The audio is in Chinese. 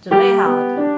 准备好。